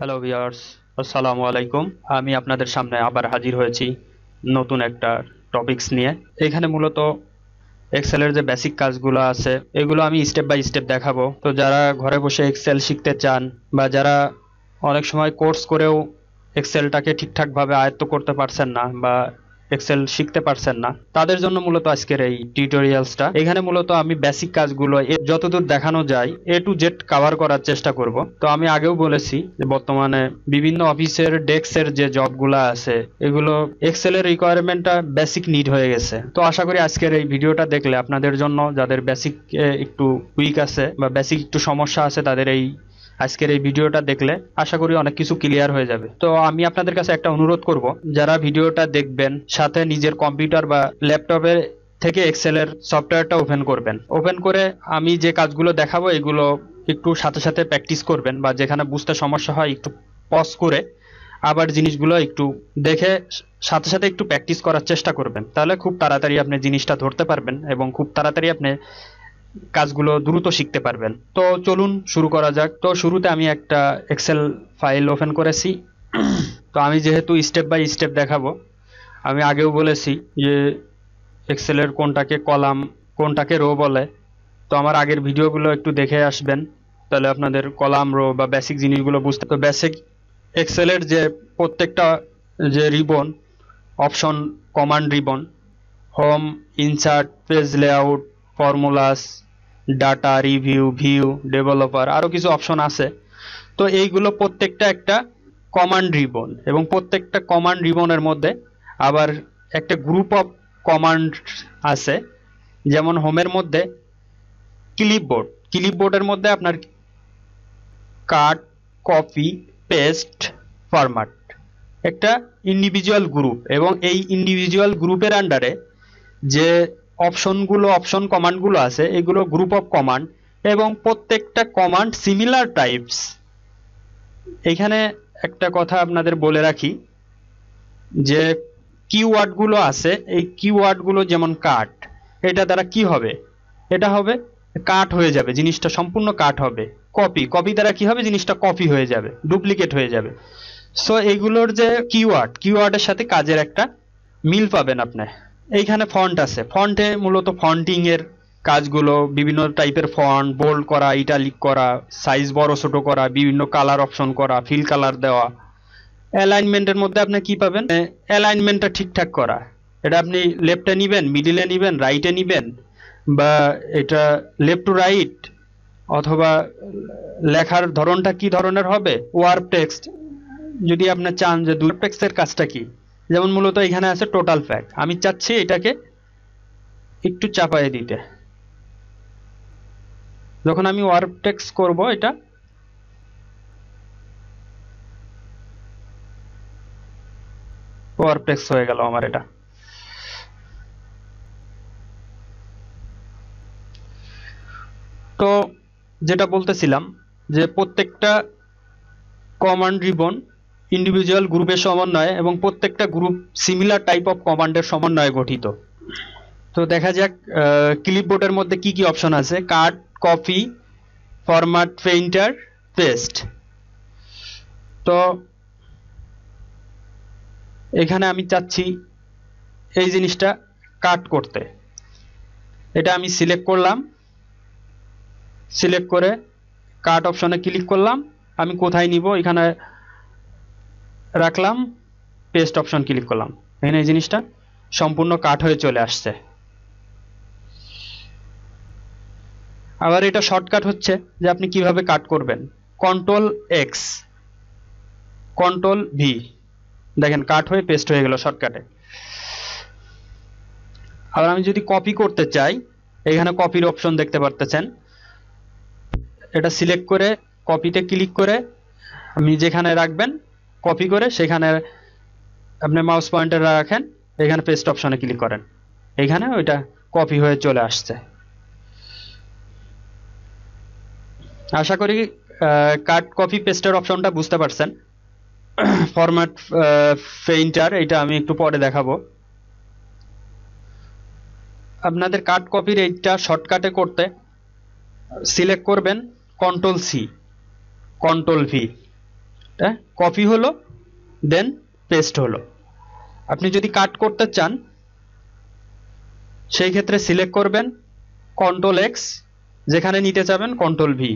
Hello viewers আসসালামু আলাইকুম আমি আপনাদের সামনে আবার হাজির হয়েছি নতুন একটা টপিকস নিয়ে। এখানে মূলত এক্সেলের যে বেসিক কাজগুলো আছে, এগুলো আমি স্টেপ বাই স্টেপ দেখাবো। তো যারা ঘরে বসে এক্সেল শিখতে চান বা যারা অনেক সময় কোর্স করেও এক্সেলটাকে ঠিকঠাকভাবে আয়ত্ত করতে পারছেন না বা এক্সেল শিখতে পারছেন না। তাদের জন্য মূলত আজকের এই টিউটোরিয়ালসটা এখানে মূলত আমি বেসিক কাজগুলো যতদূর দেখানো যায়, এ টু জেড কভার করার চেষ্টা করব। তো আমি আগেও বলেছি যে বর্তমানে বিভিন্ন অফিসের ডেস্কের যে জবগুলো আছে, এগুলো এক্সেলের রিকোয়ারমেন্টটা বেসিক নিড হয়ে গেছে। তো আশা করি আজকের এই ভিডিওটা দেখলে আপনাদের জন্য, যাদের বেসিক একটু উইক আছে বা বেসিক একটু সমস্যা আছে, তাদের এই আজকের এই ভিডিওটা দেখলে আশা করি অনেক কিছু ক্লিয়ার হয়ে যাবে। তো আমি আপনাদের কাছে একটা অনুরোধ করব, যারা ভিডিওটা দেখবেন, সাথে নিজের কম্পিউটার বা ল্যাপটপে থেকে এক্সেলের সফটওয়্যারটা ওপেন করবেন। ওপেন করে আমি যে কাজগুলো দেখাবো, এগুলো একটু সাথে সাথে প্র্যাকটিস করবেন বা যেখানে বুঝতে সমস্যা হয় একটু পজ করে আবার জিনিসগুলো একটু দেখে সাথে সাথে একটু প্র্যাকটিস করার চেষ্টা করবেন। তাহলে খুব তাড়াতাড়ি আপনি জিনিসটা ধরতে পারবেন এবং খুব তাড়াতাড়ি আপনি কাজগুলো দ্রুত শিখতে পারবেন। তো চলুন শুরু করা যাক। তো শুরুতে আমি একটা এক্সেল ফাইল ওপেন করেছি। তো আমি যেহেতু স্টেপ বাই স্টেপ দেখাবো, আমি আগেও বলেছি যে এক্সেলের কোনটাকে কলাম, কোনটাকে রো বলে। তো আমার আগের ভিডিওগুলো একটু দেখে আসবেন। তাহলে আপনাদের কলাম রো বা বেসিক জিনিসগুলো বুঝতে তো বেসিক এক্সেলের যে প্রত্যেকটা যে ribbon option command ribbon home insert page layout formulas data review view developer আরও কিছু অপশন আছে। তো এইগুলো প্রত্যেকটা একটা কমান্ড রিবন এবং প্রত্যেকটা কমান্ড রিবনের মধ্যে আবার একটা গ্রুপ অফ কমান্ড আছে। যেমন হোমের মধ্যে ক্লিপবোর্ড ক্লিপবোর্ডের মধ্যে আপনার কাট কপি পেস্ট ফরম্যাট একটা ইন্ডিভিজুয়াল গ্রুপ এবং এই ইন্ডিভিজুয়াল গ্রুপের আন্ডারে যে অপশনগুলো, অপশন কমান্ডগুলো আছে, এগুলো গ্রুপ অফ কমান্ড এবং প্রত্যেকটা কমান্ড সিমিলার টাইপস এখানে একটা কথা আপনাদের বলে রাখি, যে কিওয়ার্ডগুলো আছে, এই কিওয়ার্ডগুলো যেমন কাট এটা দ্বারা কি হবে? এটা হবে কাট হয়ে যাবে, জিনিসটা সম্পূর্ণ কাট হবে। কপি কপি দ্বারা কি হবে? জিনিসটা কপি হয়ে যাবে ডুপ্লিকেট হয়ে যাবে। সো এগুলোর যে কিওয়ার্ড কিওয়ার্ডের সাথে কাজের একটা মিল পাবেন আপনি। এইখানে ফন্ট আছে। ফন্টে মূলত ফন্টিং এর কাজগুলো, বিভিন্ন টাইপের ফন্ট বোল্ড করা ইটালিক করা সাইজ বড়, ছোট করা, বিভিন্ন কালার অপশন করা ফিল কালার দেওয়া। অ্যালাইনমেন্টের মধ্যে আপনি কি পাবেন? অ্যালাইনমেন্টটা ঠিকঠাক করা। এটা আপনি লেফটে নিবেন মিডিলে নিবেন রাইটে নিবেন, বা এটা লেফট টু রাইট অথবা লেখার ধরনটা কি ধরনের হবে? ওয়ার্প টেক্সট যদি আপনি চান যে দুই টেক্সটের কাজটা কি? যেমন মূলত এখানে আছে টোটাল ফ্যাক্ট আমি চাচ্ছি এটাকে একটু চাপায়ে দিতে। যখন আমি ওয়ার্প টেক্সট করব এটা ওয়ার্প টেক্সট হয়ে গেল আমার এটা। তো যেটা বলতেছিলাম যে প্রত্যেকটা কমান্ড রিবন ইন্ডিভিজুয়াল গ্রুপের সমন্বয়ে এবং প্রত্যেকটা গ্রুপ সিমিলার টাইপ অফ কমান্ডের সমন্বয়ে গঠিত। তো দেখা যাক ক্লিপবোর্ডের মধ্যে কি কি অপশন আছে? Cut copy format painter paste তো এখানে আমি চাচ্ছি এই জিনিসটা কাট করতে। এটা আমি সিলেক্ট করলাম। সিলেক্ট করে কাট অপশনে ক্লিক করলাম। আমি কোথায় নিব? এখানে রাখলাম পেস্ট অপশন ক্লিক করলাম। এখানে এই জিনিসটা সম্পূর্ণ কাট হয়ে চলে আসছে। আবার এটা শর্টকাট হচ্ছে যে আপনি কীভাবে কাট করবেন? কন্ট্রোল এক্স কন্ট্রোল ভি দেখেন কাট হয়ে পেস্ট হয়ে গেল শর্টকাটে আবার আমি যদি কপি করতে চাই, এখানে কপির অপশন দেখতে পারতেছেন। এটা সিলেক্ট করে কপিতে ক্লিক করে আপনি যেখানে রাখবেন কপি করে সেখানে আপনি মাউস পয়েন্টার রাখেন, এখানে পেস্ট অপশনে ক্লিক করেন। এখানে ওইটা কপি হয়ে চলে আসছে। আশা করি কাট কপি পেস্টের অপশনটা বুঝতে পারছেন। ফরম্যাট পেইন্টার এটা আমি একটু পরে দেখাবো। আপনাদের কাট কপির এইটা শর্টকাটে করতে সিলেক্ট করবেন control C control V copy হলো দেন পেস্ট হলো। আপনি যদি কাট করতে চান, সেই ক্ষেত্রে সিলেক্ট করবেন কন্ট্রোল এক্স যেখানে নিতে চাবেন কন্ট্রোল ভি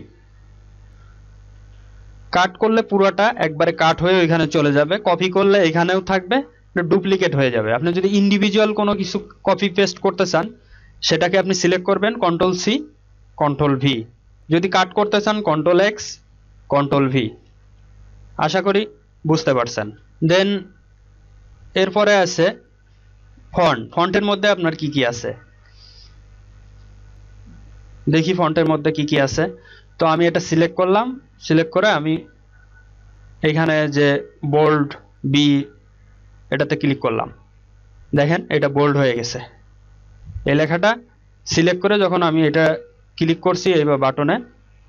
কাট করলে পুরোটা একবারে কাট হয়ে ওইখানে চলে যাবে। কপি করলে এখানেও থাকবে ডুপ্লিকেট হয়ে যাবে। আপনি যদি ইন্ডিভিজুয়াল কোনো কিছু কপি পেস্ট করতে চান, সেটাকে আপনি সিলেক্ট করবেন কন্ট্রোল সি কন্ট্রোল ভি যদি কাট করতে চান কন্ট্রোল এক্স কন্ট্রোল ভি আশা করি বুঝতে পারছেন। দেন এরপরে আছে ফন্ট ফন্টের মধ্যে আপনার কি কি আছে? দেখি ফন্টের মধ্যে কি কি আছে। তো আমি এটা সিলেক্ট করলাম। সিলেক্ট করে আমি এখানে যে বোল্ড বি এটাতে ক্লিক করলাম। দেখেন, এটা বোল্ড হয়ে গেছে। এই লেখাটা সিলেক্ট করে যখন আমি এটা ক্লিক করছি এই বাটনে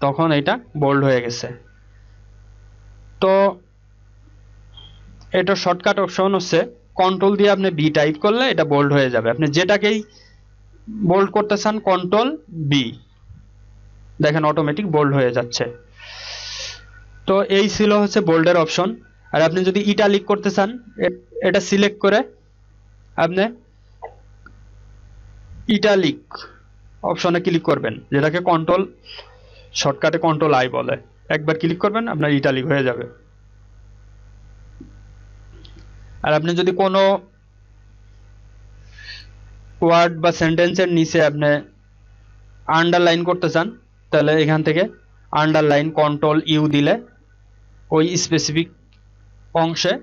তখন এটা বোল্ড হয়ে গেছে। তো এটা শর্টকাট অপশন হচ্ছে কন্ট্রোল দিয়ে আপনি বি টাইপ করলে এটা বোল্ড হয়ে যাবে। আপনি যেটাকেই বোল্ড করতে চান কন্ট্রোল বি দেখেন অটোমেটিক বোল্ড হয়ে যাচ্ছে। তো এই ছিল হচ্ছে বোল্ডের অপশন আর আপনি যদি ইটালিক করতে চান এটা সিলেক্ট করে আপনি ইটালিক অপশনে ক্লিক করবেন, যেটাকে কন্ট্রোল শর্টকাটে কন্ট্রোল আই বলে। একবার ক্লিক করবেন, আপনার ইটালিক হয়ে যাবে। আর আপনি যদি কোনো ওয়ার্ড বা সেন্টেন্সের নিচে আপনি আন্ডারলাইন করতে চান, তাহলে এখান থেকে আন্ডারলাইন কন্ট্রোল ইউ দিলে ওই স্পেসিফিক অংশে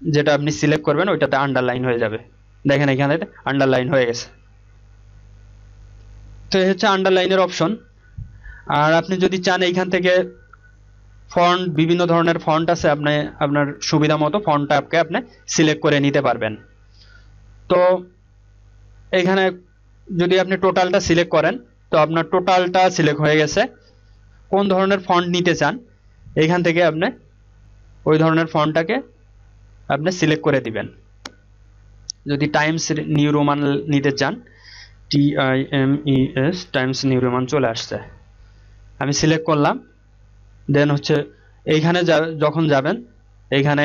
যেটা আপনি সিলেক্ট করবেন, ওইটাতে আন্ডারলাইন হয়ে যাবে। দেখেন এখানে আন্ডারলাইন হয়ে গেছে। তো এই হচ্ছে আন্ডারলাইনের অপশন আর আপনি যদি চান এইখান থেকে ফন্ট বিভিন্ন ধরনের ফন্ট আছে, আপনি, আপনার সুবিধা মতো ফন্টটা আপকে আপনি সিলেক্ট করে নিতে পারবেন। তো এখানে যদি আপনি টোটালটা সিলেক্ট করেন, তো আপনার টোটালটা সিলেক্ট হয়ে গেছে। কোন ধরনের ফন্ট নিতে চান এইখান থেকে আপনি ওই ধরনের ফন্টটাকে আপনি সিলেক্ট করে দিবেন। যদি টাইমস নিউ রোমান নিতে চান T I M E S Times New Roman চলে আসছে। আমি সিলেক্ট করলাম। দেন হচ্ছে এইখানে যখন যাবেন, এইখানে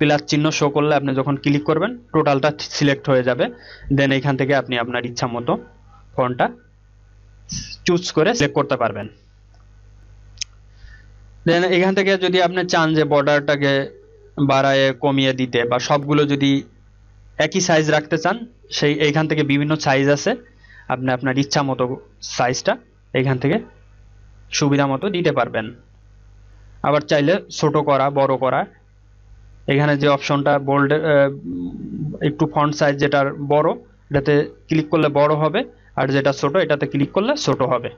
প্লাস চিহ্ন শো করলে আপনি যখন ক্লিক করবেন টোটালটা সিলেক্ট হয়ে যাবে। দেন এইখান থেকে আপনি আপনার ইচ্ছা মতো ফোনটা চুজ করে সিলেক্ট করতে পারবেন। দেন এখান থেকে যদি আপনি চান যে বর্ডারটাকে বাড়ায়, কমিয়ে দিতে বা সবগুলো যদি একই সাইজ রাখতে চান, সেই এইখান থেকে বিভিন্ন সাইজ আছে। আপনি আপনার ইচ্ছা মতো সাইজটা এইখান থেকে সুবিধা মতো দিতে পারবেন। আবার চাইলে ছোট করা, বড় করা। এখানে যে অপশনটা বোল্ড একটু ফন্ট সাইজ যেটার বড়, এটাতে ক্লিক করলে বড় হবে, আর যেটা ছোট, এটাতে ক্লিক করলে ছোট হবে।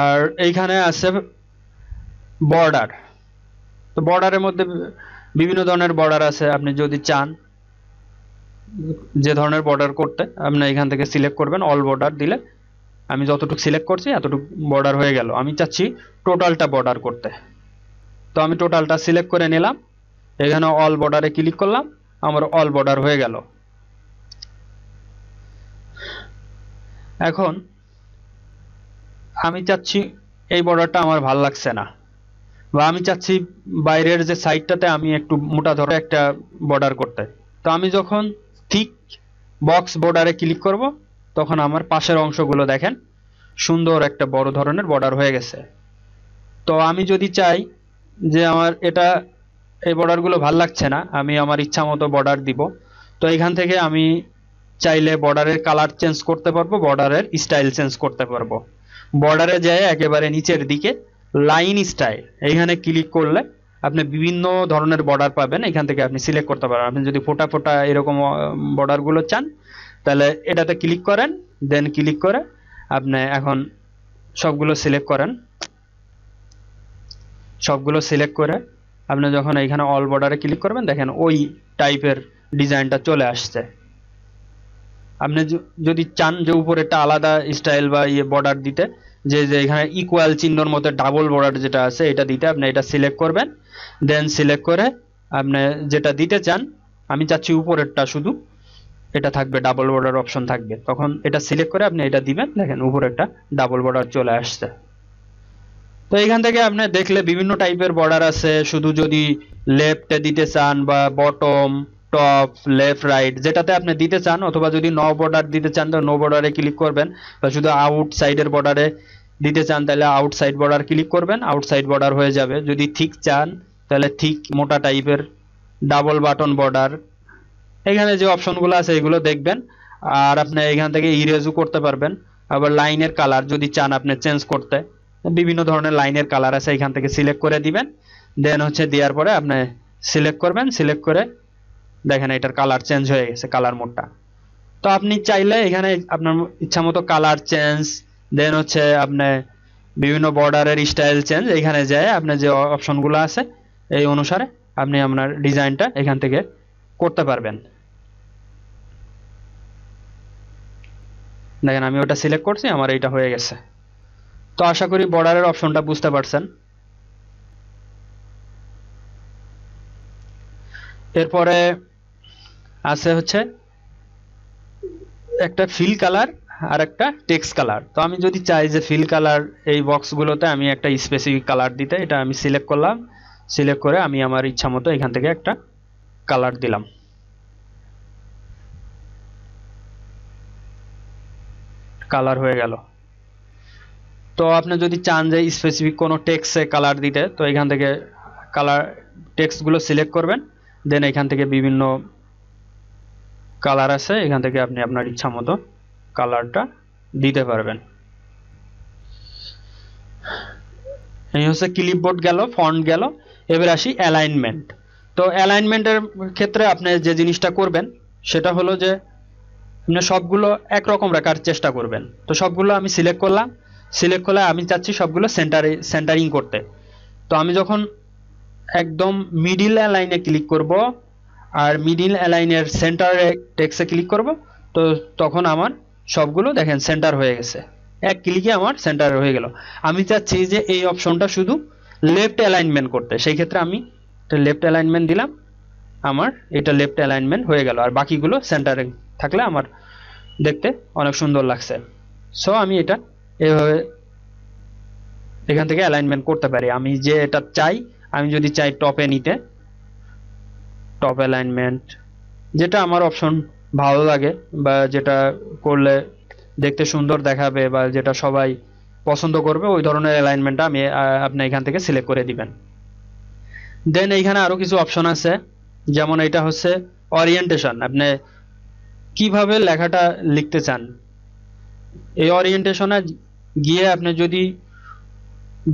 আর এইখানে আছে বর্ডার তো বর্ডারের মধ্যে বিভিন্ন ধরনের বর্ডার আছে, আপনি যদি চান যে ধরনের বর্ডার করতে, আপনি এখান থেকে সিলেক্ট করবেন অল বর্ডার দিলে আমি যতটুকু সিলেক্ট করছি, এতটুকু বর্ডার হয়ে গেল। আমি চাচ্ছি টোটালটা বর্ডার করতে। তো আমি টোটালটা সিলেক্ট করে নিলাম। এখানে অল বর্ডারে ক্লিক করলাম। আমার অল বর্ডার হয়ে গেল। এখন আমি চাচ্ছি এই বর্ডারটা আমার ভালো লাগছে না। বা আমি চাচ্ছি বাইরের যে সাইডটাতে আমি একটু মোটা ধরে একটা বর্ডার করতে। তো আমি যখন ঠিক বক্স বর্ডারে ক্লিক করব তখন আমার পাশের অংশগুলো দেখেন, সুন্দর একটা বড় ধরনের বর্ডার হয়ে গেছে। তো আমি যদি চাই যে আমার এটা, এই বর্ডারগুলো ভালো লাগছে না, আমি আমার ইচ্ছা মতো বর্ডার দিব, তো এখান থেকে আমি চাইলে বর্ডারের কালার চেঞ্জ করতে পারব বর্ডারের স্টাইল চেঞ্জ করতে পারব। বর্ডারে যায় একেবারে নিচের দিকে লাইন স্টাইল এইখানে ক্লিক করলে আপনি বিভিন্ন ধরনের বর্ডার পাবেন, এখান থেকে আপনি সিলেক্ট করতে পারেন। আপনি যদি ফোটা ফোটা এরকম বর্ডারগুলো চান তাহলে এটাতে ক্লিক করেন দেন ক্লিক করে আপনি এখন সবগুলো সিলেক্ট করেন। সবগুলো সিলেক্ট করে আপনি যখন এইখানে অল বর্ডারে ক্লিক করবেন, দেখেন ওই টাইপের ডিজাইনটা চলে আসছে। আপনি যদি চান যে উপরেটা আলাদা স্টাইল বা ইয়ে বর্ডার দিতে, যে যে এখানে ইকুয়াল চিহ্নর মতো ডাবল বর্ডার যেটা আছে, এটা দিতে আপনি এটা সিলেক্ট করবেন দেন সিলেক্ট করে আপনি যেটা দিতে চান, আমি চাচ্ছি উপরেরটা শুধু। এটা থাকবে ডাবল বর্ডার অপশন থাকবে। তখন এটা সিলেক্ট করে আপনি এটা দিবেন। দেখেন উপরে একটা ডাবল বর্ডার চলে আসছে। তো এখান থেকে আপনি দেখলে বিভিন্ন টাইপের বর্ডার আছে। শুধু যদি লেফটে দিতে চান বা বটম টপ লেফট রাইট যেটাতে আপনি দিতে চান অথবা যদি নো বর্ডার দিতে চান, তো নো বর্ডারে ক্লিক করবেন। বা শুধু আউট সাইডের বর্ডারে দিতে চান, তাহলে আউটসাইড বর্ডার ক্লিক করবেন। আউটসাইড বর্ডার হয়ে যাবে। যদি থিক চান, তাহলে থিক মোটা টাইপের ডাবল বাটন বর্ডার এখানে যে অপশনগুলো আছে, এগুলো দেখবেন। আর আপনি এখান থেকে ইরেজও করতে পারবেন। আবার লাইনের কালার যদি চান আপনি চেঞ্জ করতে, বিভিন্ন ধরনের লাইনের কালার আছে, এখান থেকে সিলেক্ট করে দিবেন। দেন হচ্ছে দেওয়ার পরে আপনি সিলেক্ট করবেন। সিলেক্ট করে দেখেন এটার কালার চেঞ্জ হয়ে গেছে কালার মোডটা তো আপনি চাইলে এখানে আপনার ইচ্ছা মতো কালার চেঞ্জ দেন হচ্ছে আপনি বিভিন্ন বর্ডারের স্টাইল চেঞ্জ এখানে যায় আপনার যে অপশনগুলো আছে, এই অনুসারে আপনি আপনার ডিজাইনটা এখান থেকে করতে পারবেন। দেখেন, আমি ওটা সিলেক্ট করছি, আমার এইটা হয়ে গেছে। তো আশা করি বর্ডারের অপশনটা বুঝতে পারছেন। এরপরে আছে হচ্ছে একটা ফিল কালার আর একটা টেক্সট কালার তো আমি যদি চাই যে ফিল কালার এই বক্সগুলোতে আমি একটা স্পেসিফিক কালার দিতে, এটা আমি সিলেক্ট করলাম। সিলেক্ট করে আমি আমার ইচ্ছা মতো এখান থেকে একটা কালার দিলাম। কালার হয়ে গেল। তো আপনি যদি চান যে স্পেসিফিক কোনো টেক্সে কালার দিতে, তো এখান থেকে কালার টেক্সটগুলো সিলেক্ট করবেন দেন এখান থেকে বিভিন্ন কালার আছে, এখান থেকে আপনি আপনার ইচ্ছা মতো কালারটা দিতে পারবেন। এই হচ্ছে ক্লিপবোর্ড গেল ফন্ট গেল, এবার আসি অ্যালাইনমেন্ট তো অ্যালাইনমেন্টের ক্ষেত্রে আপনি যে জিনিসটা করবেন, সেটা হলো যে আপনি সবগুলো একরকম রাখার চেষ্টা করবেন। তো সবগুলো আমি সিলেক্ট করলাম। সিলেক্ট করলে আমি চাচ্ছি সবগুলো সেন্টারে সেন্টারিং করতে। তো আমি যখন একদম মিডিল অ্যালাইনে ক্লিক করব আর মিডিল অ্যালাইনের সেন্টারে টেক্সে ক্লিক করব, তো তখন আমার সবগুলো দেখেন সেন্টার হয়ে গেছে। এক ক্লিকে আমার সেন্টার হয়ে গেল। আমি চাচ্ছি যে এই অপশনটা শুধু লেফট অ্যালাইনমেন্ট করতে। সেই ক্ষেত্রে আমি লেফট অ্যালাইনমেন্ট দিলাম। আমার, এটা লেফট অ্যালাইনমেন্ট হয়ে গেল। আর বাকিগুলো সেন্টারে থাকলে আমার দেখতে অনেক সুন্দর লাগছে। সো আমি এটা এভাবে এখান থেকে অ্যালাইনমেন্ট করতে পারি। আমি যে এটা চাই, আমি যদি চাই টপে নিতে টপ অ্যালাইনমেন্ট যেটা আমার অপশন ভালো লাগে বা যেটা করলে দেখতে সুন্দর দেখাবে বা যেটা সবাই পছন্দ করবে, ওই ধরনের অ্যালাইনমেন্টটা আমি আপনি এখান থেকে সিলেক্ট করে দিবেন। দেন এইখানে আরও কিছু অপশন আছে। যেমন এটা হচ্ছে অরিয়েন্টেশন আপনি কীভাবে লেখাটা লিখতে চান। এই অরিয়েন্টেশনে গিয়ে আপনি যদি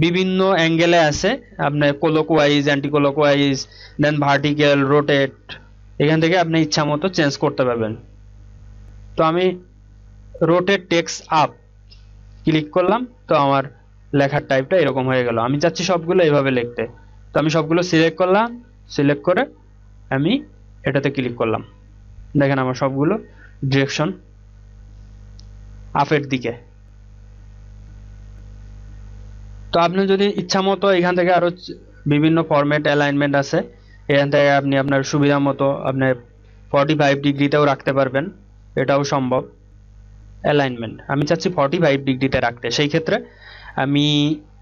বিভিন্ন অ্যাঙ্গেলে আছে আপনার clockwise anti clockwise then vertical rotate এখান থেকে আপনি ইচ্ছা মতো চেঞ্জ করতে পারবেন। তো আমি রোটেট টেক্স আপ ক্লিক করলাম, তো আমার লেখার টাইপটা এরকম হয়ে গেল। আমি চাচ্ছি সবগুলো এইভাবে লিখতে। তো আমি সবগুলো সিলেক্ট করলাম সিলেক্ট করে আমি এটাতে ক্লিক করলাম। দেখেন আমার সবগুলো ডিরেকশন আপের দিকে। তো আপনি যদি ইচ্ছা মতো এখান থেকে আরও বিভিন্ন ফরম্যাট অ্যালাইনমেন্ট আছে, এখান থেকে আপনি আপনার সুবিধা মতো আপনার ফর্টি ফাইভ ডিগ্রিতেও রাখতে পারবেন। এটাও সম্ভব। অ্যালাইনমেন্ট আমি চাচ্ছি ফর্টি ফাইভ ডিগ্রিতে রাখতে। সেই ক্ষেত্রে আমি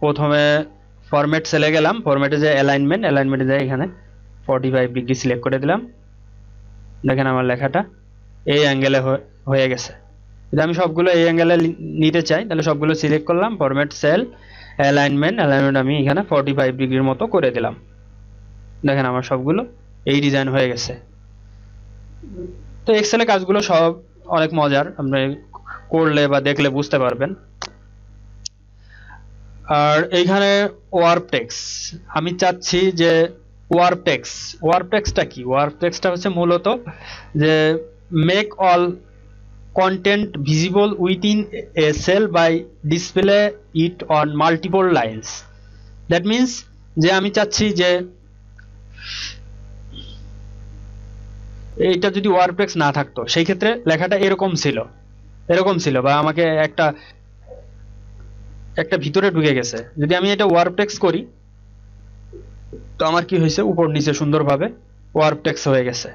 প্রথমে ফরম্যাট সেলে গেলাম ফরম্যাটে যে অ্যালাইনমেন্ট অ্যালাইনমেন্টে যাই এখানে। ফর্টি ফাইভ ডিগ্রি সিলেক্ট করে দিলাম। দেখেন আমার লেখাটা এই অ্যাঙ্গেলে হয়ে গেছে। যদি আমি সবগুলো এই অ্যাঙ্গেলে নিতে চাই, তাহলে সবগুলো সিলেক্ট করলাম ফরম্যাট সেল অ্যালাইনমেন্ট অ্যালাইনমেন্ট আমি এখানে ফর্টি ফাইভ ডিগ্রির মতো করে দিলাম। দেখেন আমার সবগুলো এই ডিজাইন হয়ে গেছে। তো এক্সেলে কাজগুলো সব অনেক মজার, আপনি করলে বা দেখলে বুঝতে পারবেন। আর এইখানে ওয়ার্প টেক্স আমি চাচ্ছি যে ওয়ার্প টেক্স ওয়ার্প টেক্সটা কি? ওয়ার্প টেক্সটা হচ্ছে মূলত যে make all content visible within a cell by display it on multiple lines. That means যে আমি চাচ্ছি যে এইটা যদি ওয়ার্ডপ্রেক্স না থাকতো, সেই ক্ষেত্রে লেখাটা এরকম ছিল। এরকম ছিল বা আমাকে একটা একটা ভিতরে ঢুকে গেছে। যদি আমি এটা ওয়ার্ডপ্রেক্স করি তো আমার কি হয়েছে? উপর নিচে সুন্দরভাবে ওয়ার্ডপ্রেক্স হয়ে গেছে।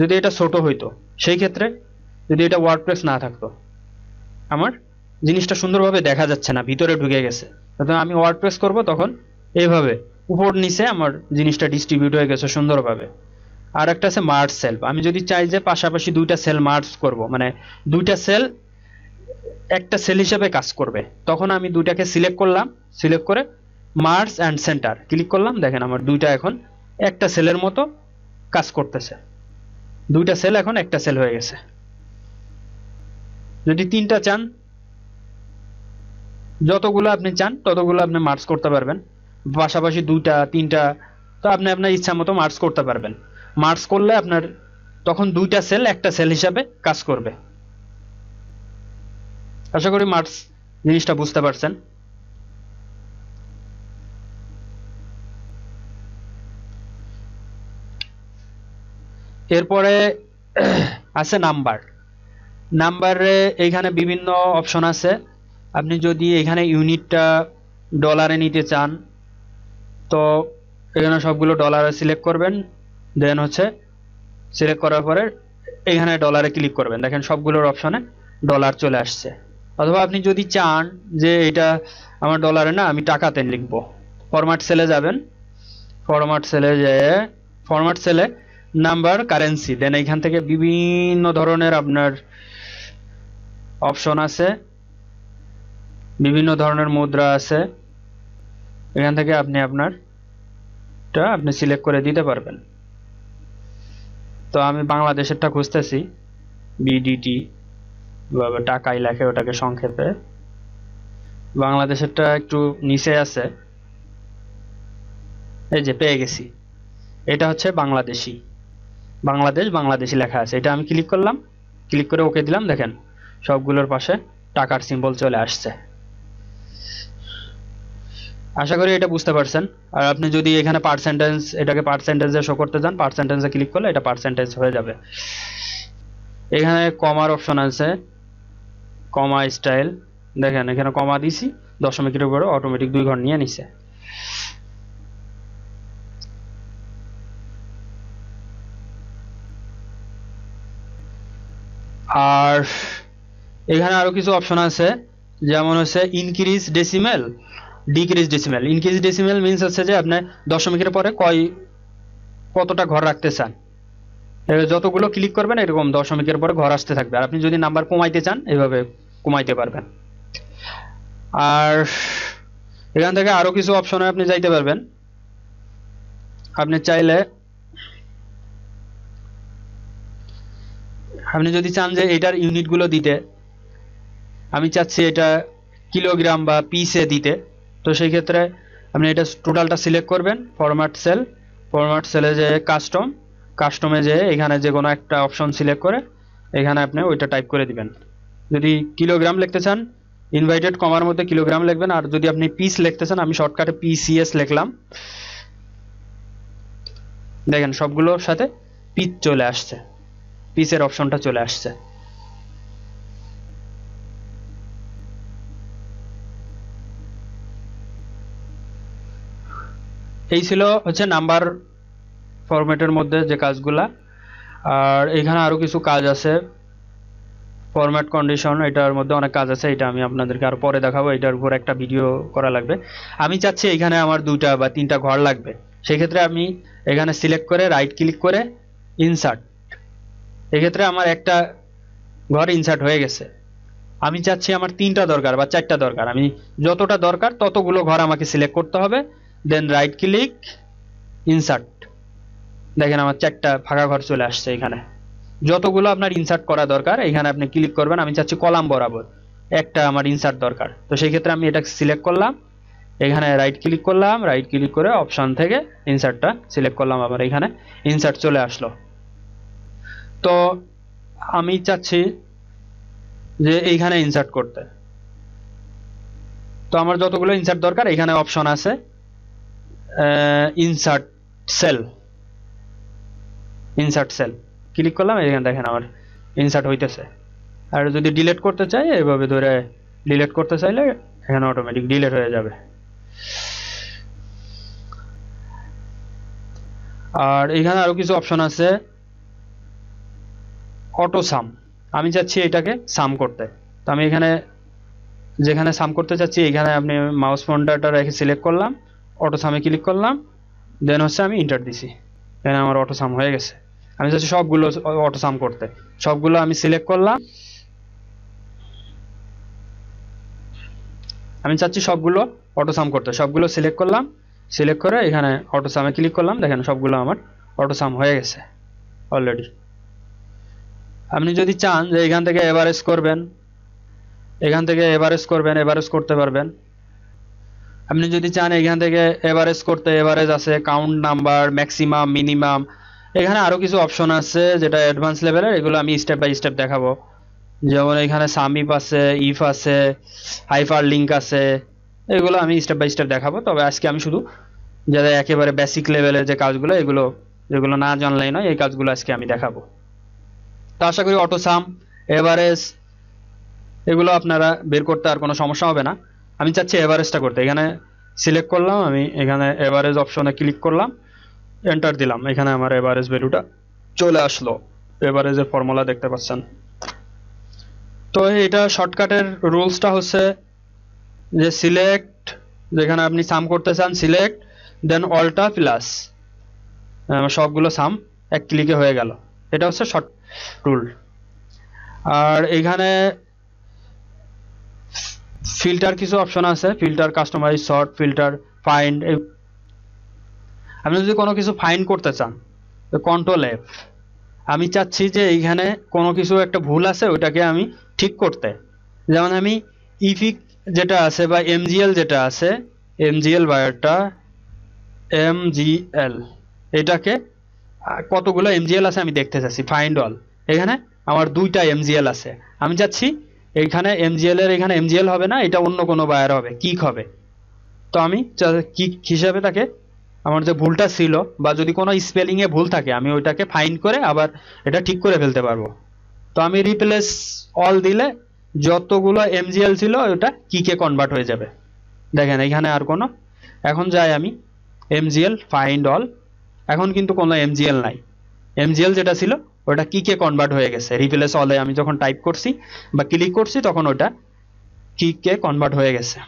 যদি এটা ছোট হইতো, সেই ক্ষেত্রে যদি এটা ওয়ার্ডপ্রেস না থাকতো, আমার জিনিসটা সুন্দরভাবে দেখা যাচ্ছে না, ভিতরে ঢুকে গেছে। তো আমি ওয়ার্ড প্রেস করব, তখন এইভাবে উপর নিচে আমার জিনিসটা ডিস্ট্রিবিউট হয়ে গেছে সুন্দরভাবে। আর একটা আছে মার্চ সেল আমি যদি চাই যে পাশাপাশি দুইটা সেল মার্চ করব মানে দুইটা সেল একটা সেল হিসেবে কাজ করবে, তখন আমি দুইটাকে সিলেক্ট করলাম সিলেক্ট করে মার্চ অ্যান্ড সেন্টার ক্লিক করলাম, দেখেন আমার দুইটা এখন একটা সেলের মতো কাজ করতেছে। দুইটা সেল এখন একটা সেল হয়ে গেছে। যদি তিনটা চান, যতগুলো আপনি চান, ততগুলো আপনি মার্চ করতে পারবেন। পাশাপাশি দুইটা, তিনটা, তো আপনি আপনার ইচ্ছা মতো মার্চ করতে পারবেন। মার্চ করলে আপনার তখন দুইটা সেল একটা সেল হিসাবে কাজ করবে। আশা করি মার্চ জিনিসটা বুঝতে পারছেন। এরপরে, আছে নাম্বার। নাম্বারে এখানে বিভিন্ন অপশন আছে। আপনি যদি এখানে ইউনিটটা ডলারে নিতে চান, তো এখানে সবগুলো ডলারে সিলেক্ট করবেন। দেন হচ্ছে সিলেক্ট করার পরে এখানে ডলারে ক্লিক করবেন। দেখেন সবগুলোর অপশনে ডলার চলে আসছে। অথবা আপনি যদি চান যে এটা আমার ডলারে না, আমি টাকাতে লিখব। ফরম্যাট সেলে যাবেন। ফরম্যাট সেলে যেয়ে, ফরম্যাট সেলে নাম্বার কারেন্সি দেন এখান থেকে বিভিন্ন ধরনের আপনার অপশন আছে। বিভিন্ন ধরনের মুদ্রা আছে। এখান থেকে আপনি আপনার আপনি সিলেক্ট করে দিতে পারবেন। তো আমি বাংলাদেশেরটা খুঁজতেছি। বিডিটি বা টাকাই লেখে ওটাকে সংক্ষেপে। বাংলাদেশেরটা একটু নিচে আছে। এই যে পেয়ে গেছি। এটা হচ্ছে বাংলাদেশি। বাংলাদেশ, বাংলাদেশি লেখা আছে। এটা আমি ক্লিক করলাম ক্লিক করে ওকে দিলাম, দেখেন সবগুলোর পাশে টাকার সিম্বল চলে আসছে। আশা করি এটা বুঝতে পারছেন। আর আপনি যদি এখানে পার্সেন্টেজ এটাকে পার্সেন্টেজে শো করতে চান পার্সেন্টেজে ক্লিক করলে এটা পার্সেন্টেজ হয়ে যাবে। এখানে কমার অপশন আছে কমা স্টাইল দেখেন, এখানে কমা দিছি, দশমিকের উপরে অটোমেটিক দুই ঘর নিয়ে নিছে। আর এখানে আরও কিছু অপশন আছে, যেমন হচ্ছে increase decimal decrease decimal increase decimal means হচ্ছে যে আপনি দশমিকের পরে কয়, কতটা ঘর রাখতে চান। যতগুলো ক্লিক করবেন, এরকম দশমিকের পরে ঘর আসতে থাকবে। আর আপনি যদি নাম্বার কমাইতে চান, এভাবে কমাইতে পারবেন। আর এখান থেকে আরও কিছু অপশনে আপনি যাইতে পারবেন। আপনি চাইলে আপনি যদি চান যে এটার ইউনিটগুলো দিতে, আমি চাচ্ছি এটা কিলোগ্রাম বা পিসে দিতে, তো সেই ক্ষেত্রে আপনি এটা টোটালটা সিলেক্ট করবেন ফরম্যাট সেল ফরম্যাট সেলে যে কাস্টম কাস্টমে যে এখানে যে কোনো একটা অপশন সিলেক্ট করে, এখানে আপনি ওইটা টাইপ করে দিবেন। যদি কিলোগ্রাম লিখতে চান ইনভাইটেড কমার মধ্যে কিলোগ্রাম লিখবেন, আর যদি আপনি পিস লিখতে চান, আমি শর্টকাটে পিসিএস লিখলাম। দেখেন, সবগুলোর সাথে পিস চলে আসছে। পিসের অপশনটা চলে আসছে। এই ছিল হচ্ছে নাম্বার ফরম্যাটের মধ্যে যে কাজগুলা। আর এখানে আরও কিছু কাজ আছে। ফরম্যাট কন্ডিশন, এটার মধ্যে অনেক কাজ আছে, এটা আমি আপনাদেরকে আর পরে দেখাবো, এটার উপর একটা ভিডিও করা লাগবে। আমি চাচ্ছি এখানে আমার দুইটা বা তিনটা ঘর লাগবে। সেক্ষেত্রে আমি এখানে সিলেক্ট করে রাইট ক্লিক করে ইনসার্ট এক্ষেত্রে আমার একটা ঘর ইনসার্ট হয়ে গেছে। আমি চাচ্ছি আমার তিনটা দরকার বা চারটা দরকার। আমি যতটা দরকার ততগুলো ঘর আমাকে সিলেক্ট করতে হবে দেন রাইট ক্লিক ইনসার্ট দেখেন আমার চারটা ফাঁকা ঘর চলে আসছে এখানে। যতগুলো আপনার ইনসার্ট করা দরকার, এখানে আপনি ক্লিক করবেন, আমি চাচ্ছি কলাম বরাবর একটা আমার ইনসার্ট দরকার। তো সেই ক্ষেত্রে আমি এটা সিলেক্ট করলাম, এখানে রাইট ক্লিক করলাম রাইট ক্লিক করে অপশন থেকে ইনসার্টটা সিলেক্ট করলাম আবার এখানে ইনসার্ট চলে আসলো। তো আমি চাচ্ছি যে এইখানে ইনসার্ট করতে। তো আমার যতগুলো ইনসার্ট দরকার, এখানে অপশন আছে insert cell insert cell click করলাম এখানে দেখেন আমার ইনসার্ট হইতেছে। আর যদি ডিলেট করতে চাই, এইভাবে ধরে ডিলেট করতে চাইলে এখানে অটোমেটিক ডিলেট হয়ে যাবে। আর এখানে আরও কিছু অপশন আছে। Auto sum. আমি চাচ্ছি এটাকে সাম করতে। তো আমি এখানে, যেখানে সাম করতে চাচ্ছি, এখানে আপনি মাউস পয়েন্টারটা রেখে সিলেক্ট করলাম অটো সামে ক্লিক করলাম দেন হচ্ছে আমি ইন্টার দিছি। এখানে আমার অটো সাম হয়ে গেছে। আমি চাচ্ছি সবগুলো অটো সাম করতে। সবগুলো আমি সিলেক্ট করলাম। আমি চাচ্ছি সবগুলো অটো সাম করতে। সবগুলো সিলেক্ট করলাম। সিলেক্ট করে এখানে অটো সামে ক্লিক করলাম। দেখেন সবগুলো আমার অটো সাম হয়ে গেছে অলরেডি আপনি যদি চান যে এখান থেকে এভারেজ করবেন, এখান থেকে এভারেজ করবেন এভারেজ করতে পারবেন। আপনি যদি চান এখান থেকে এভারেজ করতে এভারেজ আছে কাউন্ট নাম্বার ম্যাক্সিমাম মিনিমাম এখানে আরও কিছু অপশন আছে যেটা অ্যাডভান্স লেভেলের এগুলো আমি স্টেপ বাই স্টেপ দেখাবো। যেমন এখানে সামিপ আছে ইফ আছে হাইফার লিঙ্ক আছে, এগুলো আমি স্টেপ বাই স্টেপ দেখাবো। তবে আজকে আমি শুধু যাদের একেবারে বেসিক লেভেলের যে কাজগুলো, এগুলো যেগুলো না জানলেই নয়, এই কাজগুলো আজকে আমি দেখাবো। তো আশা করি অটো সাম এভারেজ এগুলো আপনারা বের করতে আর কোনো সমস্যা হবে না। আমি চাচ্ছি এভারেজটা করতে। এখানে সিলেক্ট করলাম, আমি এখানে এভারেজ অপশনে ক্লিক করলাম এন্টার দিলাম। এখানে আমার এভারেজ ভ্যালুটা চলে আসলো। এভারেজের ফর্মুলা দেখতে পাচ্ছেন। তো এটা শর্টকাটের রুলসটা হচ্ছে যে সিলেক্ট যেখানে আপনি সাম করতে চান সিলেক্ট দেন অলটা প্লাস সবগুলো সাম এক ক্লিকে হয়ে গেল। এটা হচ্ছে শর্ট রুল আর এখানে ফিল্টার কিছু অপশন আছে। Filter customize sort filter find আপনি যদি কোনো কিছু ফাইন্ড করতে চান কন্ট্রোল এফ আমি চাচ্ছি যে এইখানে কোনো কিছু একটা ভুল আছে, ওইটাকে আমি ঠিক করতে। যেমন আমি ইফিক যেটা আছে বা এমজিএল যেটা আছে এমজিএল বায়ারটা এমজিএল এটাকে কতগুলো এমজিএল আছে আমি দেখতে চাচ্ছি ফাইন্ড অল এখানে আমার দুইটা এমজিএল আছে। আমি চাচ্ছি এখানে এমজিএল এর এখানে এমজিএল হবে না, এটা অন্য কোনো বায়ার হবে কিক হবে। তো আমি কিক হিসাবে তাকে, আমার যে ভুলটা ছিল, বা যদি কোনো স্পেলিংয়ে ভুল থাকে, আমি ওইটাকে ফাইন করে আবার এটা ঠিক করে ফেলতে পারব। তো আমি রিপ্লেস অল দিলে যতগুলো এমজিএল ছিল, ওটা কিকে কনভার্ট হয়ে যাবে। দেখেন, এখানে আর কোনো। এখন যাই আমি এমজিএল ফাইন্ড অল এখন কিন্তু কোনো এমজিএল নাই। এমজিএল যেটা ছিল ওটা কিকে কনভার্ট হয়ে গেছে? রিপ্লেস অলে আমি যখন টাইপ করছি বা ক্লিক করছি, তখন ওটা কিকে কনভার্ট হয়ে গেছে।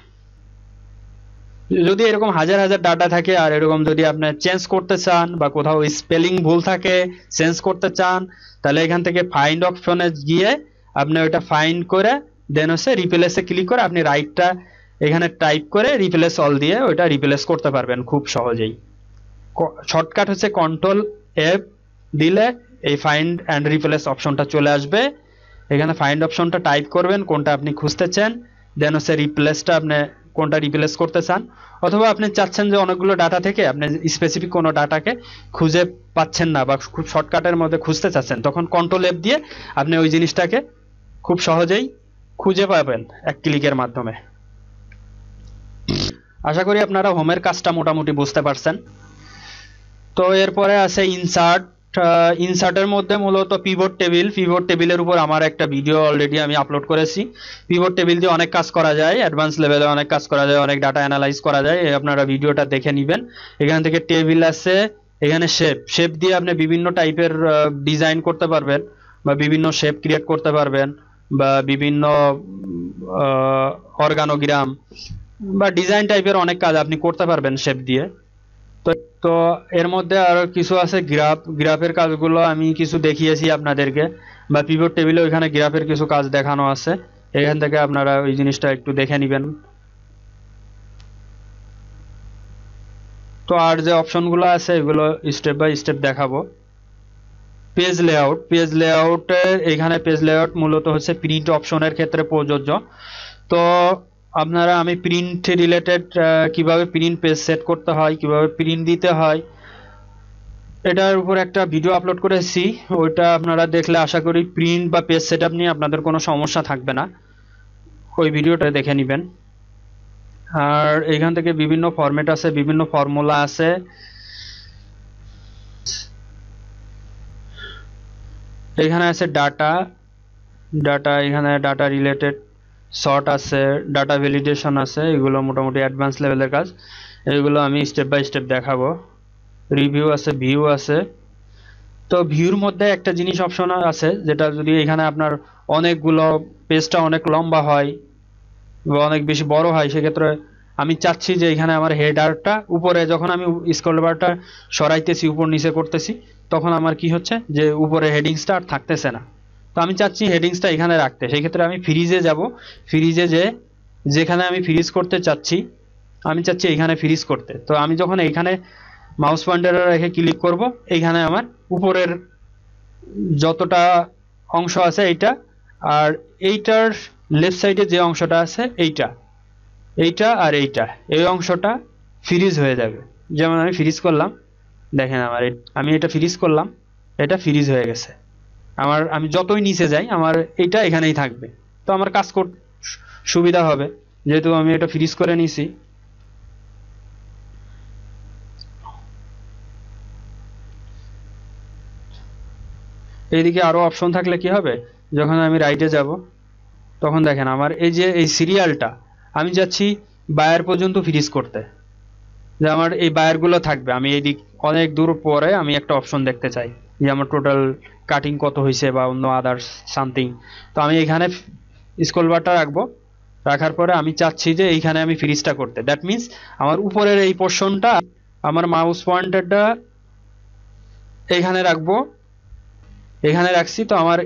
যদি এরকম হাজার হাজার ডাটা থাকে, আর এরকম যদি আপনি চেঞ্জ করতে চান বা কোথাও স্পেলিং ভুল থাকে চেঞ্জ করতে চান, তাহলে এখান থেকে ফাইন্ড অপশনে গিয়ে আপনি ওইটা ফাইন্ড করে দেন হচ্ছে রিপ্লেসে ক্লিক করে আপনি রাইটটা এখানে টাইপ করে রিপ্লেস অল দিয়ে ওইটা রিপ্লেস করতে পারবেন খুব সহজেই। শর্টকাট হচ্ছে কন্ট্রোল এফ দিলে এই ফাইন্ড অ্যান্ড রিপ্লেস অপশনটা চলে আসবে। এখানে ফাইন্ড অপশনটা টাইপ করবেন, কোনটা আপনি খুঁজতে চান দেন হচ্ছে রিপ্লেসটা আপনি কোনটা রিপ্লেস করতে চান, অথবা আপনি চাচ্ছেন যে অনেকগুলো ডাটা থেকে, আপনি স্পেসিফিক কোনো ডাটাকে খুঁজে পাচ্ছেন না বা খুব শর্টকাটের মধ্যে খুঁজতে চাচ্ছেন, তখন কন্ট্রোল এফ দিয়ে আপনি ওই জিনিসটাকে খুব সহজেই খুঁজে পাবেন এক ক্লিকের মাধ্যমে। আশা করি আপনারা হোমের কাজটা মোটামুটি বুঝতে পারছেন। তো এরপরে আছে ইনসার্ট ইনসার্টের মধ্যে মূলত পিভট টেবিল পিভট টেবিলের উপর আমার একটা ভিডিও অলরেডি আমি আপলোড করেছি। পিভট টেবিল দিয়ে অনেক কাজ করা যায় অ্যাডভান্স লেভেলে অনেক কাজ করা যায়, অনেক ডাটা অ্যানালাইজ করা যায় আপনারা ভিডিওটা দেখে নেবেন। এখান থেকে টেবিল আছে, এখানে শেপ শেপ দিয়ে আপনি বিভিন্ন টাইপের ডিজাইন করতে পারবেন বা বিভিন্ন শেপ ক্রিয়েট করতে পারবেন বা বিভিন্ন অর্গানোগ্রাম বা ডিজাইন টাইপের অনেক কাজ আপনি করতে পারবেন শেপ দিয়ে। তো এর মধ্যে আরও কিছু আছে গ্রাফ গ্রাফের কাজগুলো আমি কিছু দেখিয়েছি আপনাদেরকে বা পিভট টেবিলে ওইখানে গ্রাফের কিছু কাজ দেখানো আছে। এখান থেকে আপনারা ওই জিনিসটা একটু দেখে নেবেন। তো আর যে অপশনগুলো আছে, এগুলো স্টেপ বাই স্টেপ দেখাবো। পেজ লেআউট পেজ লেআউটে এখানে পেজ লেআউট মূলত হচ্ছে প্রিন্ট অপশনের ক্ষেত্রে প্রযোজ্য। তো আপনারা আমি প্রিন্ট রিলেটেড কীভাবে প্রিন্ট পেজ সেট করতে হয়, কীভাবে প্রিন্ট দিতে হয়, এটার উপর একটা ভিডিও আপলোড করেছি। ওইটা আপনারা দেখলে আশা করি প্রিন্ট বা পেজ সেটআপ নিয়ে আপনাদের কোনো সমস্যা থাকবে না। ওই ভিডিওটা দেখে নেবেন। আর এখান থেকে বিভিন্ন ফরম্যাট আছে, বিভিন্ন ফর্মুলা আছে। এখানে আছে ডাটা ডাটা এখানে ডাটা রিলেটেড শর্ট আছে ডাটা ভ্যালিডেশন আছে, এগুলো মোটামুটি অ্যাডভান্স লেভেলের কাজ। এগুলো আমি স্টেপ বাই স্টেপ দেখাবো। রিভিউ আছে ভিউ আছে। তো ভিউর মধ্যে একটা জিনিস অপশন আছে, যেটা যদি এখানে আপনার অনেকগুলো পেজটা অনেক লম্বা হয় বা অনেক বেশি বড় হয়, সেক্ষেত্রে আমি চাচ্ছি যে এখানে আমার হেডারটা উপরে, যখন আমি স্ক্রল বারটা সরাইতেছি, উপর নিচে করতেছি, তখন আমার কি হচ্ছে? যে উপরে হেডিংসটা আর থাকতেছে না। তো আমি চাচ্ছি হেডিংসটা এখানে রাখতে। সেই ক্ষেত্রে আমি ফ্রিজে যাব। ফ্রিজে যে, যেখানে আমি ফ্রিজ করতে চাচ্ছি, আমি চাচ্ছি এইখানে ফ্রিজ করতে। তো আমি যখন এইখানে মাউস পয়েন্টার রেখে ক্লিক করব এইখানে আমার উপরের যতটা অংশ আছে এইটা, আর এইটার লেফট সাইডে যে অংশটা আছে এইটা এইটা আর এইটা, এই অংশটা ফ্রিজ হয়ে যাবে। যেমন আমি ফ্রিজ করলাম, দেখেন আমার আমি এটা ফ্রিজ করলাম, এটা ফ্রিজ হয়ে গেছে। আমার, আমি যতই নিচে যাই, আমার এটা এখানেই থাকবে। তো আমার কাজ কর, সুবিধা হবে। যেহেতু আমি এটা ফ্রিজ করে নিছি। এইদিকে আরও অপশন থাকলে কি হবে? যখন আমি রাইটে যাব, তখন দেখেন আমার এই যে, এই সিরিয়ালটা আমি যাচ্ছি বায়ার পর্যন্ত ফ্রিজ করতে। যে আমার এই বায়ারগুলো থাকবে। আমি এই দিক অনেক দূর পরে আমি একটা অপশন দেখতে চাই। যে আমার টোটাল কাটিং কত হয়েছে বা অন্য আদার্স সামথিং তো আমি এখানে স্কল বারটা রাখব। রাখার পরে আমি চাচ্ছি যে এইখানে আমি ফ্রিজটা করতে। দ্যাট মিন্স আমার উপরের এই পোর্শনটা আমার মাউস পয়েন্টারটা এইখানে রাখব। এখানে রাখছি তো আমার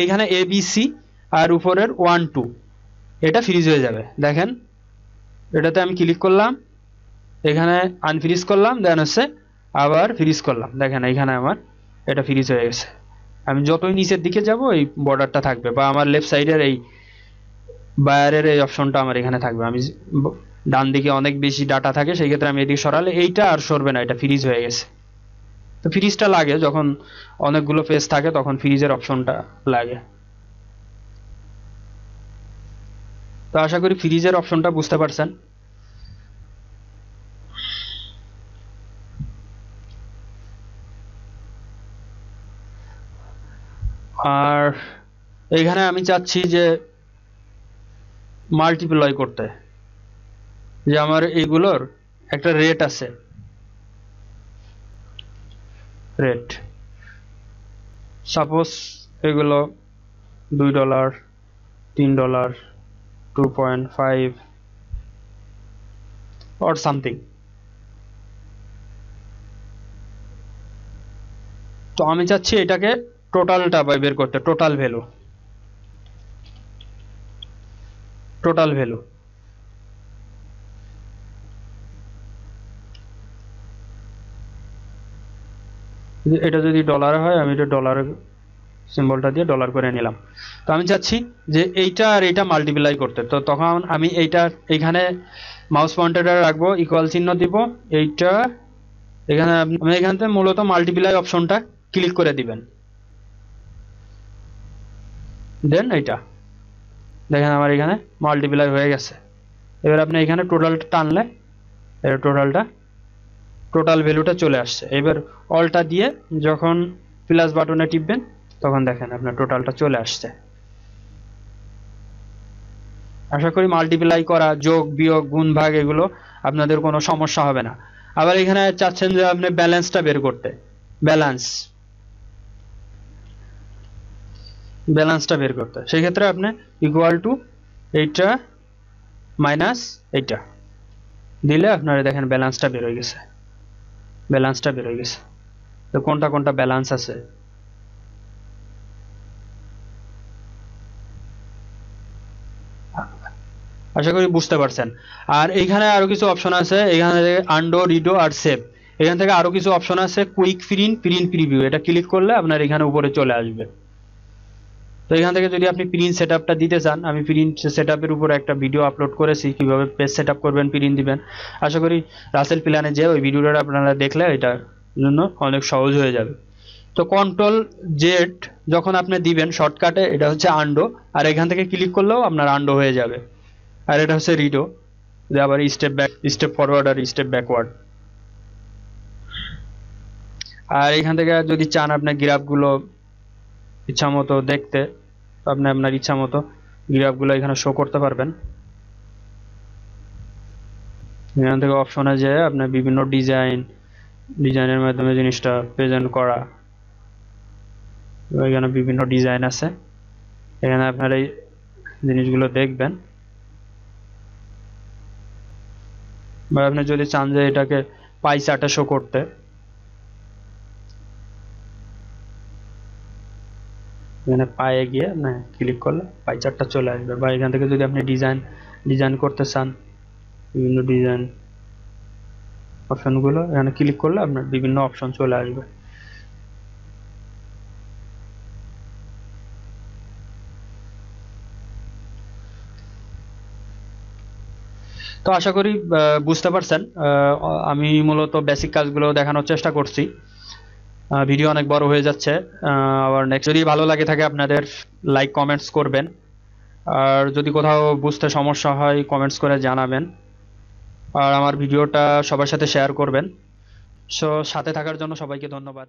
এইখানে এ সি আর উপরের ওয়ান টু এটা ফ্রিজ হয়ে যাবে। দেখেন, এটাতে আমি ক্লিক করলাম। এখানে আনফ্রিজ করলাম দেন হচ্ছে আবার ফ্রিজ করলাম। দেখেন এখানে আমার এটা ফ্রিজ হয়ে গেছে আমি যতই নিচের দিকে যাব, এই বর্ডারটা থাকবে বা আমার লেফট সাইডের এই বায়ারের এই অপশনটা আমার এখানে থাকবে। আমি ডান দিকে অনেক বেশি ডাটা থাকে, সেই ক্ষেত্রে আমি এদিকে সরালে এইটা আর সরবে না, এটা ফ্রিজ হয়ে গেছে। তো ফ্রিজটা লাগে, যখন অনেকগুলো পেজ থাকে, তখন ফ্রিজের অপশনটা লাগে। তো আশা করি ফ্রিজের অপশনটা বুঝতে পারছেন আর এখানে আমি চাচ্ছি যে মাল্টিপ্লয় করতে। যে আমার এইগুলোর একটা রেট আছে। রেট সাপোজ এগুলো দুই ডলার তিন dollar two point five or something তো আমি চাচ্ছি এটাকে টোটালটা বের করতে টোটাল ভ্যালু টোটাল ভ্যালু এটা যদি ডলার হয়, আমি এটা ডলার সিম্বলটা দিয়ে ডলার করে নিলাম। তো আমি চাচ্ছি যে এইটা আর এইটা মাল্টিপ্লাই করতে। তো তখন আমি এইটা এখানে মাউস পয়েন্টারটা রাখব ইকুয়াল চিহ্ন দিব, এইটা এখানে আমি এখান মূলত মাল্টিপ্লাই অপশনটা ক্লিক করে দিবেন। দেন এইটা। দেখেন আমার এখানে মাল্টিপ্লাই হয়ে গেছে। এবার আপনি এখানে টোটালটা টানলে, এবার টোটালটা টোটাল ভ্যালুটা চলে আসছে। এবার অলটা দিয়ে যখন প্লাস বাটনে টিপবেন, তখন দেখেন আপনার টোটালটা চলে আসছে। আশা করি মাল্টিপ্লাই করা, যোগ, বিয়োগ, গুণ, ভাগ এগুলো আপনাদের কোনো সমস্যা হবে না। আবার এখানে চাচ্ছেন যে আপনি ব্যালেন্সটা বের করতে। ব্যালেন্স ব্যালেন্সটা বের করতে সেই ক্ষেত্রে আপনি ইকুয়াল টু এইটা মাইনাস এইটা। দিলে আপনার দেখেন ব্যালেন্সটা বের হয়ে গেছে। ব্যালেন্সটা বের হয়ে গেছে। তো কোনটা কোনটা ব্যালেন্স আছে? আশা করি বুঝতে পারছেন। আর এইখানে আরও কিছু অপশন আছে। থেকে আন্ডো রিডো আর সেভ এখান থেকে আরও কিছু অপশন আছে। কুইক প্রিন্ট প্রিন্ট প্রিভিউ এটা ক্লিক করলে আপনার এখানে উপরে চলে আসবে। তো এখান থেকে যদি আপনি প্রিন্ট সেটআপটা দিতে চান, আমি প্রিন্ট সেটআপের উপর একটা ভিডিও আপলোড করেছি, কীভাবে পেজ সেটআপ করবেন প্রিন্ট দিবেন। আশা করি রাসেল প্ল্যানে যে ওই ভিডিওটা আপনারা দেখলে এটার জন্য অনেক সহজ হয়ে যাবে। তো কন্ট্রোল জেড যখন আপনি দিবেন শর্টকাটে এটা হচ্ছে আন্ডো আর এখান থেকে ক্লিক করলেও আপনার আন্ডো হয়ে যাবে। আর এটা হচ্ছে রিডো যে আবার স্টেপ ব্যাক স্টেপ ফরওয়ার্ড আর স্টেপ ব্যাকওয়ার্ড আর এখান থেকে যদি চান আপনার গ্রাফগুলো ইচ্ছা মতো দেখতে, আপনি আপনার ইচ্ছা মতো গ্রাফগুলো এখানে শো করতে পারবেন। এখান থেকে অপশনে যে আপনার বিভিন্ন ডিজাইন ডিজাইনের মাধ্যমে জিনিসটা প্রেজেন্ট করা। এখানে বিভিন্ন ডিজাইন আছে। এখানে আপনার এই জিনিসগুলো দেখবেন। বা আপনি যদি চান যে এটাকে পাই চার্টে শো করতে এখানে পায়ে গিয়ে, না ক্লিক করলে পাই চার্টটা চলে আসবে। বা এখান থেকে যদি আপনি ডিজাইন ডিজাইন করতে চান, বিভিন্ন ডিজাইন অপশনগুলো এখানে ক্লিক করলে আপনার বিভিন্ন অপশন চলে আসবে। তো আশা করি বুঝতে পারছেন। আমি মূলত বেসিক কাজগুলো দেখানোর চেষ্টা করছি। ভিডিও অনেক বড় হয়ে যাচ্ছে। আবার নেক্সট যদি ভালো লাগে থাকে আপনাদের লাইক কমেন্টস করবেন। আর যদি কোথাও বুঝতে সমস্যা হয় কমেন্টস করে জানাবেন। আর আমার ভিডিওটা সবার সাথে শেয়ার করবেন। সো সাথে থাকার জন্য সবাইকে ধন্যবাদ।